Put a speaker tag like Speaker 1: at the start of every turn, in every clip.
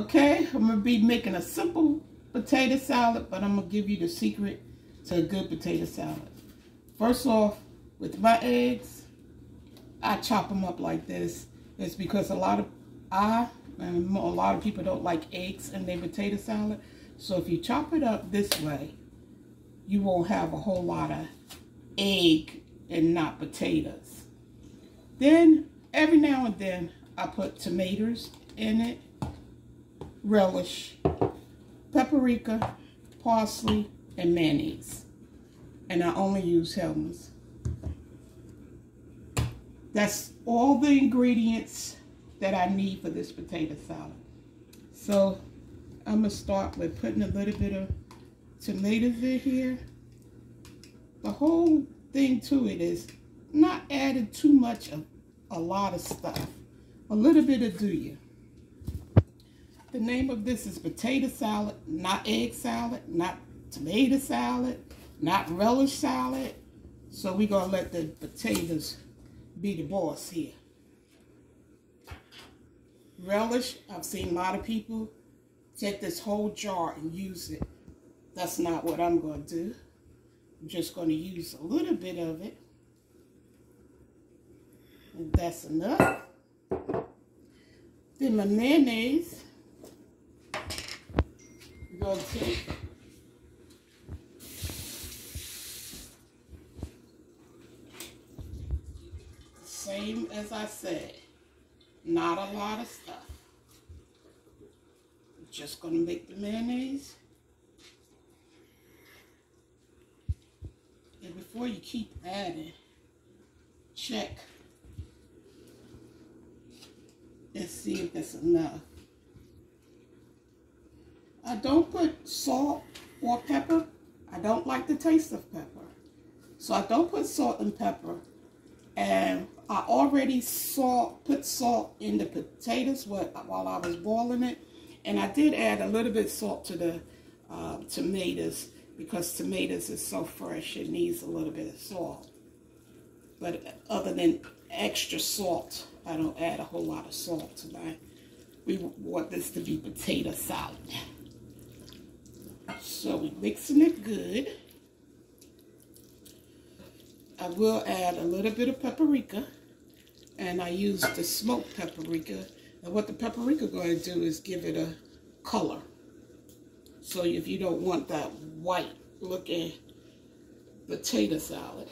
Speaker 1: Okay, I'm going to be making a simple potato salad, but I'm going to give you the secret to a good potato salad. First off, with my eggs, I chop them up like this. It's because a lot of, I, and a lot of people don't like eggs in their potato salad. So if you chop it up this way, you won't have a whole lot of egg and not potatoes. Then, every now and then, I put tomatoes in it relish, paprika, parsley, and mayonnaise. And I only use Hellmann's. That's all the ingredients that I need for this potato salad. So I'm going to start with putting a little bit of tomatoes in here. The whole thing to it is not adding too much of a lot of stuff. A little bit of do you. The name of this is potato salad, not egg salad, not tomato salad, not relish salad. So we're going to let the potatoes be the boss here. Relish, I've seen a lot of people take this whole jar and use it. That's not what I'm going to do. I'm just going to use a little bit of it. And that's enough. Then my mayonnaise going to take same as I said, not a lot of stuff. Just going to make the mayonnaise. And before you keep adding, check and see if that's enough. I don't put salt or pepper. I don't like the taste of pepper. So I don't put salt and pepper. And I already salt, put salt in the potatoes while I was boiling it. And I did add a little bit of salt to the uh, tomatoes because tomatoes is so fresh it needs a little bit of salt. But other than extra salt, I don't add a whole lot of salt tonight. We want this to be potato salad. So we're mixing it good. I will add a little bit of paprika. And I use the smoked paprika. And what the paprika going to do is give it a color. So if you don't want that white looking potato salad,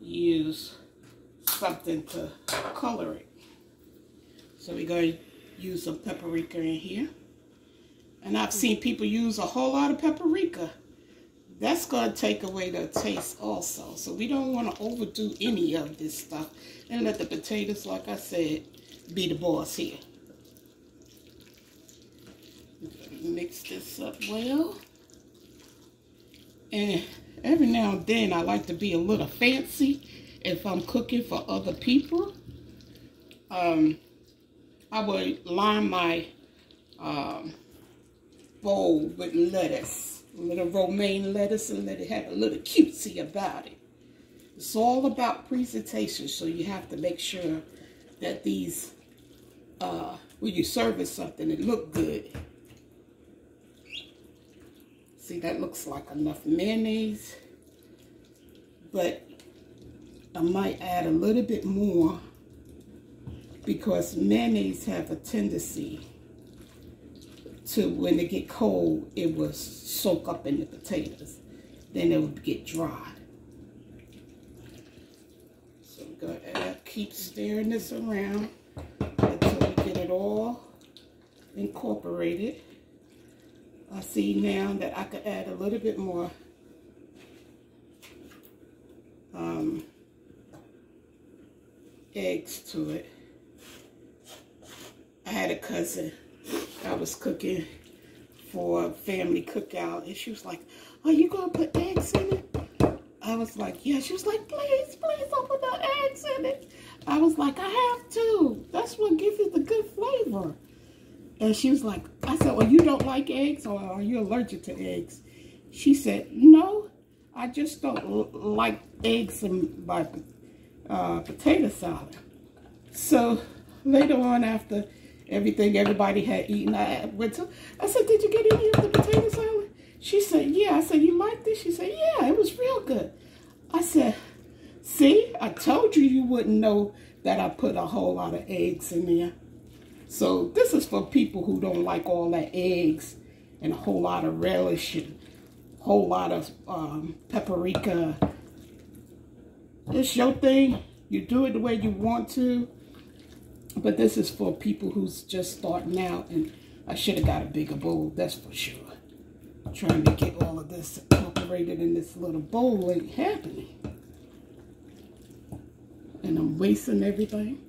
Speaker 1: use something to color it. So we're going to use some paprika in here. And I've seen people use a whole lot of paprika. That's going to take away the taste also. So we don't want to overdo any of this stuff. And let the potatoes, like I said, be the boss here. Mix this up well. And every now and then I like to be a little fancy if I'm cooking for other people. Um, I would line my um, bowl with lettuce, a little romaine lettuce, and let it have a little cutesy about it. It's all about presentation, so you have to make sure that these, uh, when you service something, it look good. See, that looks like enough mayonnaise, but I might add a little bit more because mayonnaise have a tendency to when they get cold, it will soak up in the potatoes. Then it will get dry. So I'm going to keep stirring this around all incorporated. I see now that I could add a little bit more um, eggs to it. I had a cousin I was cooking for a family cookout, and she was like, are you going to put eggs in it? I was like, yeah. She was like, please, please don't put no eggs in it. I was like, I have to. That's what gives it the good flavor. And she was like, I said, well, you don't like eggs or are you allergic to eggs? She said, no, I just don't like eggs in my uh, potato salad. So later on after everything everybody had eaten. I went to, I said, did you get any of the potato salad? She said, yeah. I said, you liked it? She said, yeah, it was real good. I said, see, I told you you wouldn't know that I put a whole lot of eggs in there. So this is for people who don't like all that eggs and a whole lot of relish and a whole lot of um, paprika. It's your thing. You do it the way you want to. But this is for people who's just starting out. And I should have got a bigger bowl, that's for sure. Trying to get all of this incorporated in this little bowl ain't happening. And I'm wasting everything.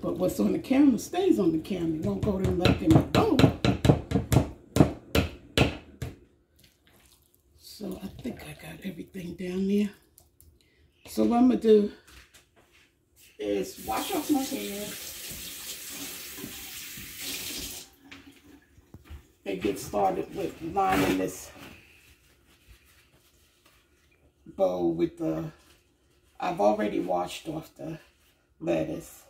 Speaker 1: But what's on the camera stays on the camera. It won't go to left in the bowl. So I think I got everything down there. So what I'm going to do is wash off my hands. Get started with lining this bowl with the, I've already washed off the lettuce.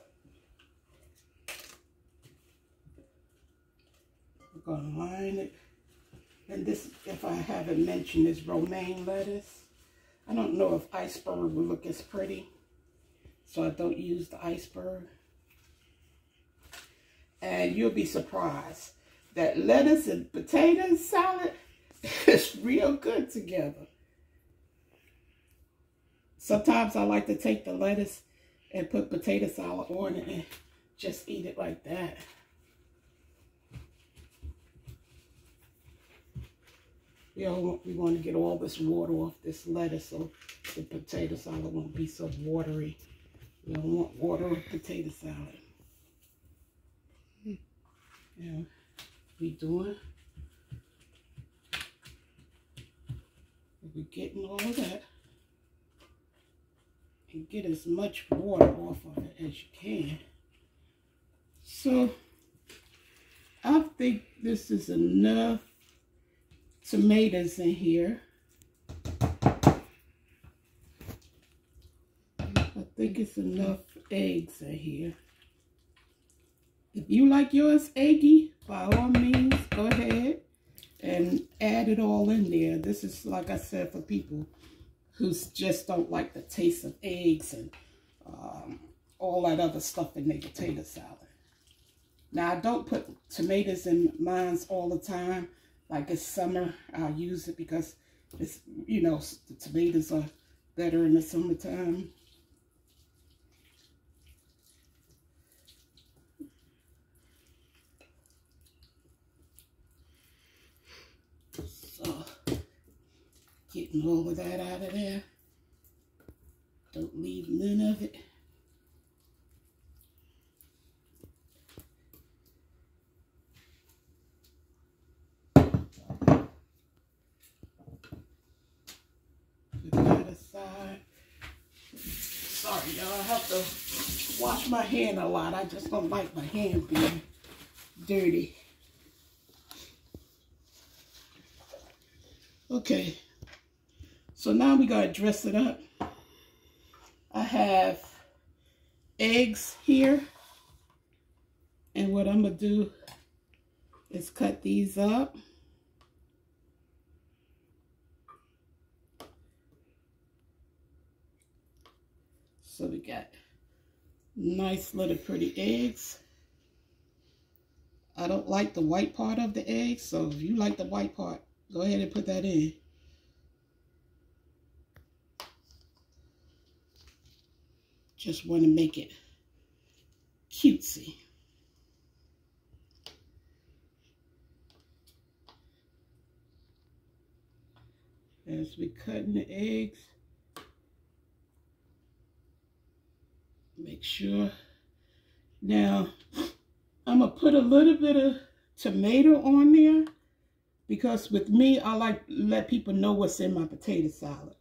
Speaker 1: I'm going to line it. And this, if I haven't mentioned, is romaine lettuce. I don't know if iceberg will look as pretty. So I don't use the iceberg. And you'll be surprised that lettuce and potato salad is real good together. Sometimes I like to take the lettuce and put potato salad on it and just eat it like that. You know, we want to get all this water off this lettuce so the potato salad won't be so watery. We don't want water with potato salad. Hmm. Yeah, we doing. We're getting all of that. And get as much water off of it as you can. So, I think this is enough tomatoes in here. I think it's enough eggs in here. If you like yours eggy, by all means, go ahead and add it all in there. This is, like I said, for people who just don't like the taste of eggs and um, all that other stuff in their potato salad. Now, I don't put tomatoes in mine all the time like it's summer, I'll use it because it's, you know, the tomatoes are better in the summertime. So, getting all of that out of there. Don't leave none of it. Put that aside. Sorry, y'all. I have to wash my hand a lot. I just don't like my hand being dirty. Okay. So now we got to dress it up. I have eggs here. And what I'm to do is cut these up. So we got nice little pretty eggs. I don't like the white part of the egg, so if you like the white part, go ahead and put that in. Just want to make it cutesy. As we cutting the eggs, Make sure. Now, I'm going to put a little bit of tomato on there because with me, I like let people know what's in my potato salad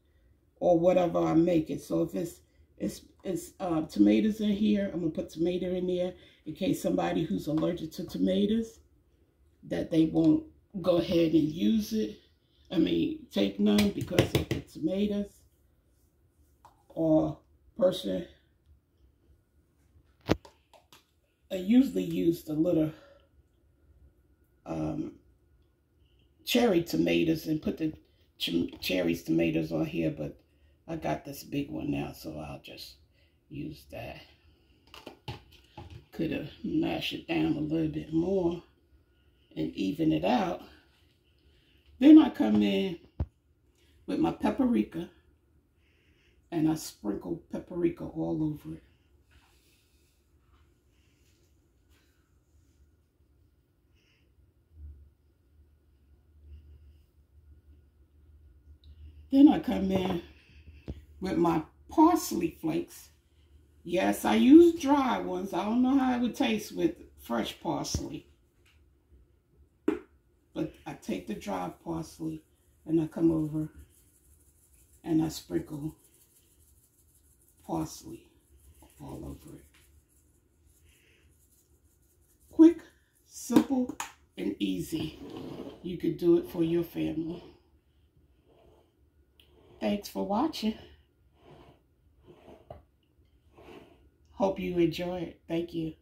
Speaker 1: or whatever I make it. So if it's it's it's uh, tomatoes in here, I'm gonna put tomato in there in case somebody who's allergic to tomatoes that they won't go ahead and use it. I mean, take none because of the tomatoes or person I usually use the little um, cherry tomatoes and put the ch cherries tomatoes on here, but I got this big one now, so I'll just use that. Could have mashed it down a little bit more and even it out. Then I come in with my paprika and I sprinkle paprika all over it. Then I come in with my parsley flakes. Yes, I use dry ones. I don't know how it would taste with fresh parsley. But I take the dry parsley and I come over and I sprinkle parsley all over it. Quick, simple, and easy. You could do it for your family. Thanks for watching. Hope you enjoy it. Thank you.